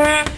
Yeah.